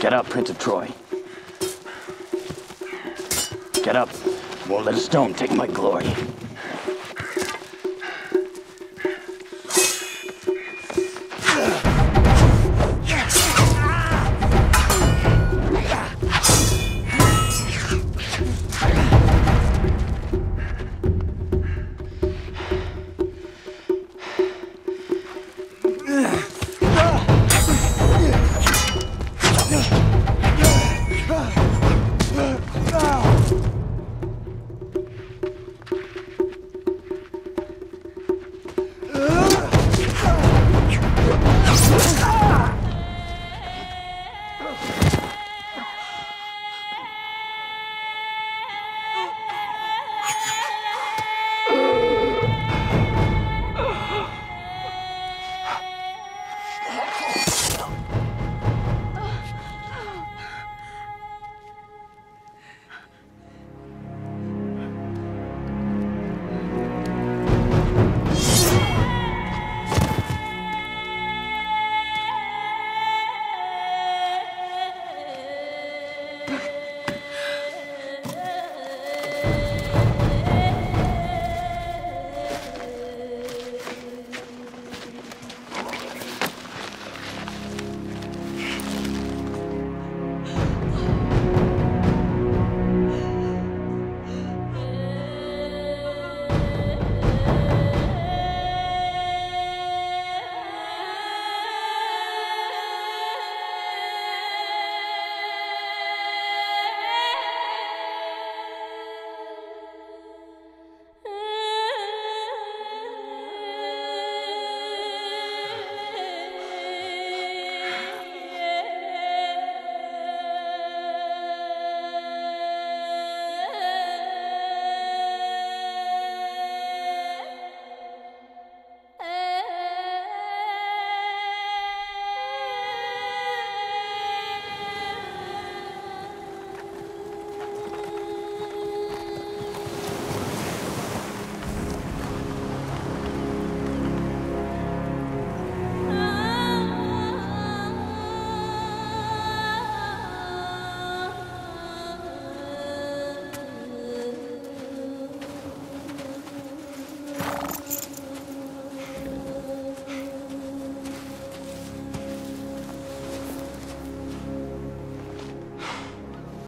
Get up, Prince of Troy. Get up. Won't let a stone take my glory.